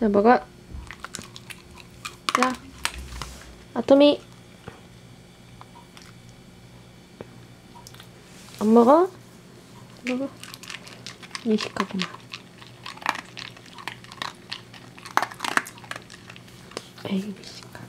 여보가야아토미안먹 어? 먹어미식하구만 에이 미식가